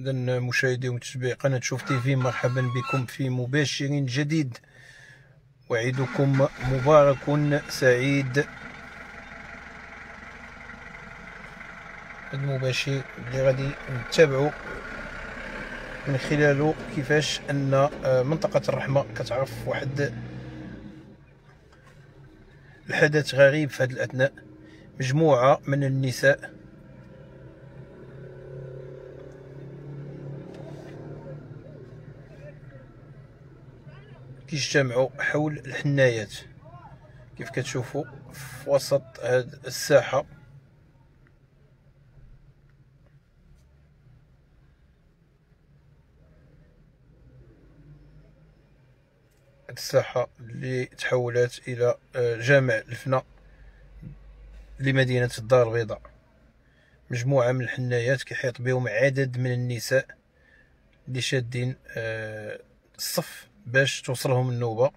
إذا مشاهدي ومتابعي قناة شوف تيفي مرحبا بكم في مباشر جديد. وعيدكم مبارك سعيد. المباشر اللي غادي نتابعو من خلاله كيفاش أن آه، منطقة الرحمة كتعرف واحد الحدث غريب في هذه الأثناء. مجموعة من النساء كيجتمعوا حول الحنايات. كيف كتشوفوا في وسط هذه الساحة؟ الساحة اللي تحولت إلى آه، جامع الفنا لمدينة الدار البيضاء. مجموعة من الحنايات كيحيط بهم عدد من النساء اللي شادين آه، الصف. باش توصلهم النوبة.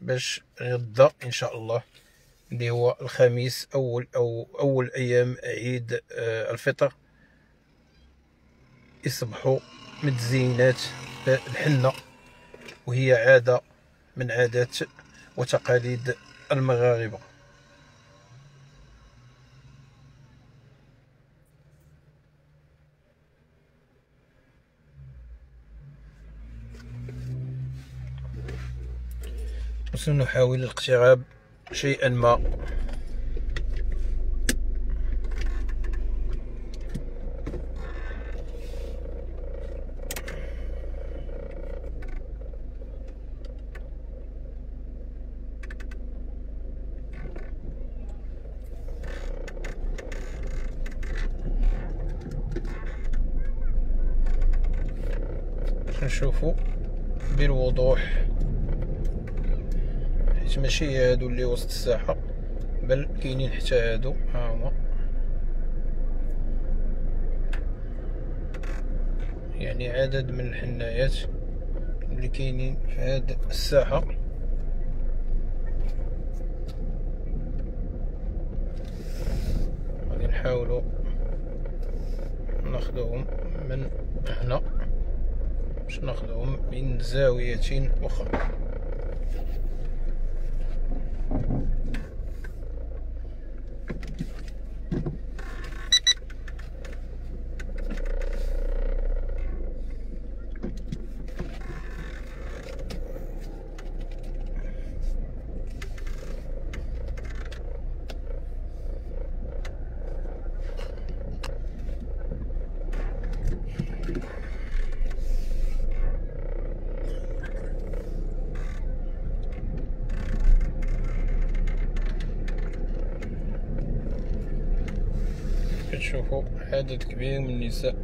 باش غدا إن شاء الله اللي هو الخميس اول أو أول أيام عيد آه، الفطر. يصبحوا متزينات بالحنة وهي عادة من عادات وتقاليد المغاربة. وسنحاول الاقتراب شيئا ما. نشوفوا بالوضوح. حيت ماشي هادو اللي وسط الساحة بل كاينين حتى هادو. ها هما. يعني عدد من الحنايات اللي كاينين في هاد الساحة. غادي نحاولوا ناخذهم من هنا باش ناخذهم من زاوية أخرى. كتشوفوا عدد كبير من النساء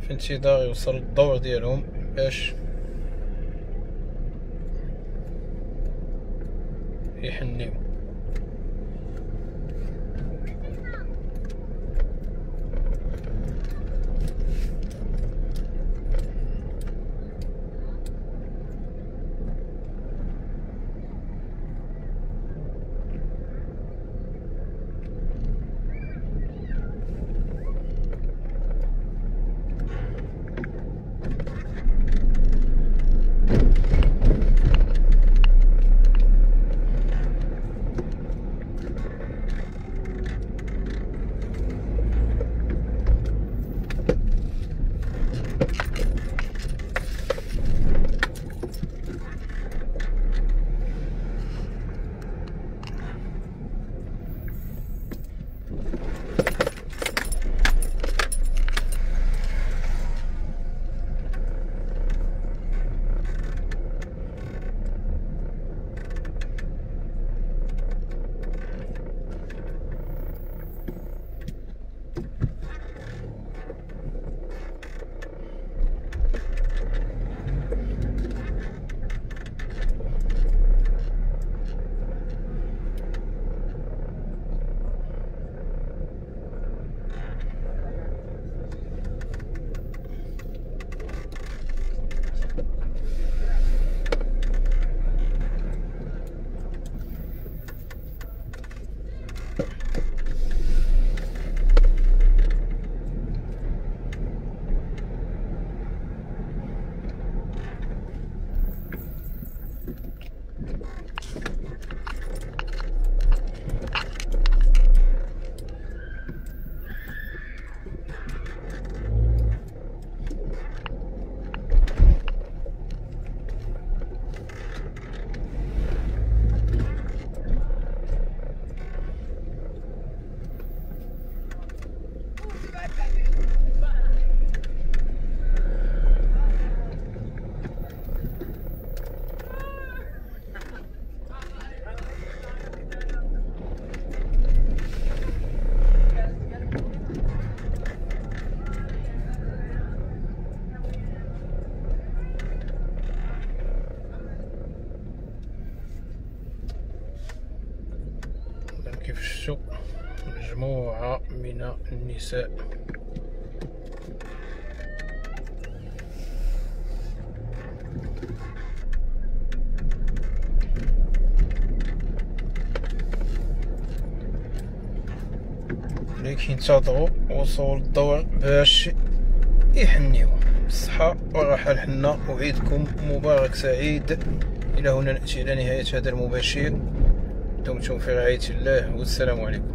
في انتظار يوصل الدور ديالهم باش يحنيو كيف شفتوا مجموعة من النساء اللي كينتظروا وصول الدور باش يحنيو. بالصحة والراحة لحنا وعيدكم مبارك سعيد. إلى هنا نأتي إلى نهاية هذا المباشر. دمتم في رعاية الله والسلام عليكم.